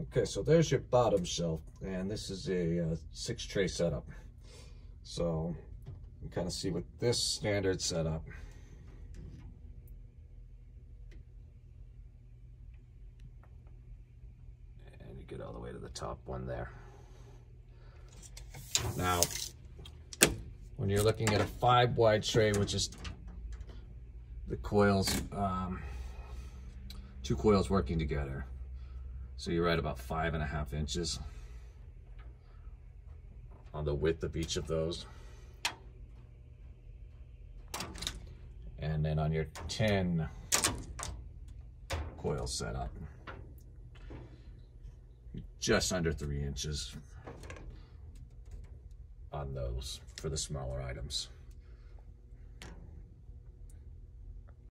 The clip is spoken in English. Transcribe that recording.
Okay, so there's your bottom shelf, and this is a uh, six tray setup. So you kind of see with this standard setup. And you get all the way to the top one there. Now, when you're looking at a five wide tray, which is the coils, um, two coils working together. So you're at about five and a half inches on the width of each of those. And then on your 10 coil setup, just under three inches on those for the smaller items.